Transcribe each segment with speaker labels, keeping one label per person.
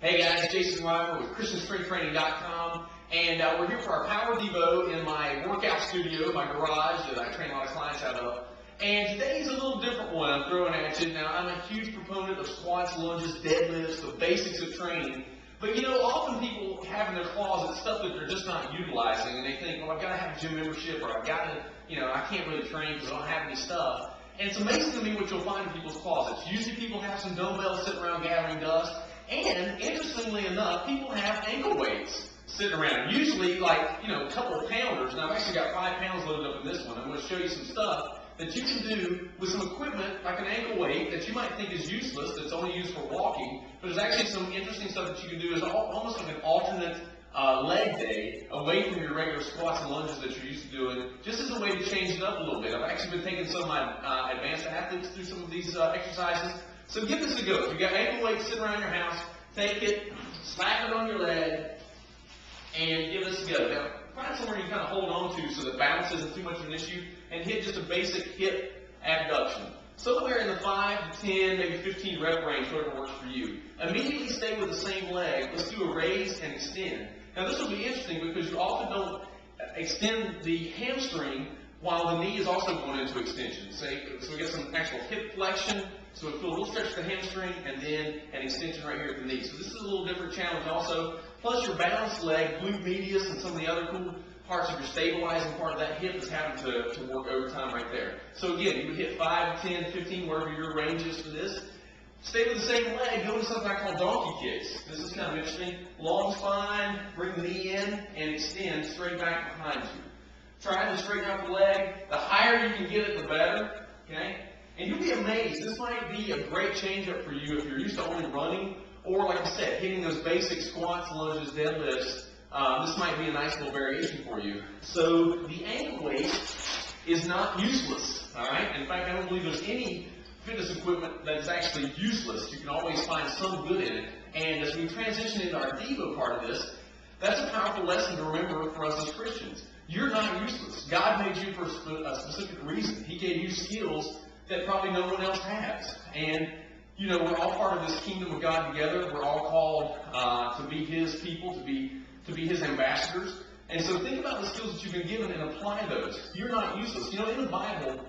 Speaker 1: Hey guys, Jason Rhymer with ChristianStrengthTraining.com, and uh, we're here for our Power Devo in my workout studio, my garage that I train a lot of clients out of. And today's a little different one I'm throwing at you. Now, I'm a huge proponent of squats, lunges, deadlifts, the basics of training. But you know, often people have in their closet stuff that they're just not utilizing, and they think, well, I've got to have a gym membership, or I've got to, you know, I can't really train because I don't have any stuff. And it's amazing to me what you'll find in people's closets. Usually people have some dumbbells sitting around gathering dust, and interestingly enough, people have ankle weights sitting around. Usually, like, you know, a couple of pounders. And I've actually got five pounds loaded up in this one. I'm going to show you some stuff that you can do with some equipment like an ankle weight that you might think is useless, that's only used for walking, but there's actually some interesting stuff that you can do as almost like an alternate uh, leg day away from your regular squats and lunges that you're used to doing, just as a way to change it up a little bit. I've actually been taking some of my uh, advanced athletes through some of these uh, exercises so give this a go. If you got ankle weights sitting around your house, take it, slap it on your leg, and give this a go. Now, find somewhere you kind of hold on to so that balance isn't too much of an issue, and hit just a basic hip abduction. Somewhere in the 5 to 10, maybe 15 rep range, whatever works for you. Immediately stay with the same leg. Let's do a raise and extend. Now, this will be interesting because you often don't extend the hamstring while the knee is also going into extension. So, so we get some actual hip flexion, so we feel a little stretch to the hamstring, and then an extension right here at the knee. So this is a little different challenge also. Plus your balanced leg, glute medius, and some of the other cool parts of your stabilizing part of that hip is having to, to work overtime right there. So again, you would hit 5, 10, 15, wherever your range is for this. Stay with the same leg, go to something I call donkey kicks. This is kind of interesting. Long spine, bring the knee in, and extend straight back behind you. Try to straighten out the leg. The higher you can get it, the better. Okay? And you'll be amazed. This might be a great change up for you if you're used to only running, or like I said, hitting those basic squats, lunges, deadlifts. Uh, this might be a nice little variation for you. So the ankle weight is not useless. All right. In fact, I don't believe there's any fitness equipment that's actually useless. You can always find some good in it. And as we transition into our Devo part of this, that's a powerful lesson to remember for us as Christians. You're not useless. God made you for a specific reason. He gave you skills that probably no one else has. And, you know, we're all part of this kingdom of God together. We're all called uh, to be His people, to be, to be His ambassadors. And so think about the skills that you've been given and apply those. You're not useless. You know, in the Bible,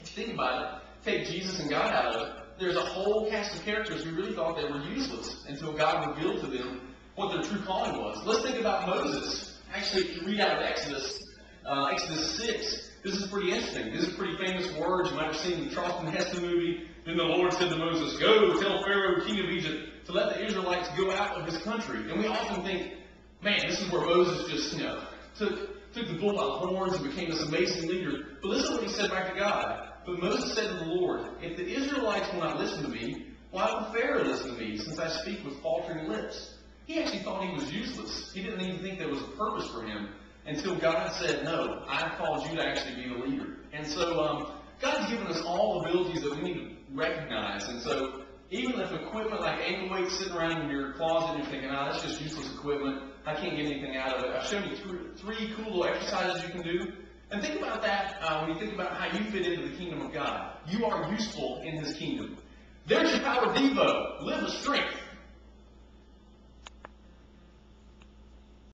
Speaker 1: if you think about it, take Jesus and God out of it, there's a whole cast of characters who really thought they were useless until God revealed to them what their true calling was. Let's think about Moses. Actually, if you read out of Exodus, uh, Exodus 6, this is pretty interesting. This is pretty famous words. You might have seen the Charlton Heston movie. Then the Lord said to Moses, Go tell Pharaoh, king of Egypt, to let the Israelites go out of his country. And we often think, man, this is where Moses just, you know, took, took the bull by the horns and became this amazing leader. But listen to what he said back to God. But Moses said to the Lord, If the Israelites will not listen to me, why will Pharaoh listen to me, since I speak with faltering lips? He actually thought he was useless. He didn't even think there was a purpose for him until God said, No, I've called you to actually be the leader. And so um, God's given us all abilities that we need to recognize. And so even if equipment like ankle weights sitting around in your closet and you're thinking, oh, that's just useless equipment, I can't get anything out of it. I've shown you three, three cool little exercises you can do. And think about that uh, when you think about how you fit into the kingdom of God. You are useful in His kingdom. There's your power devo. Live with strength.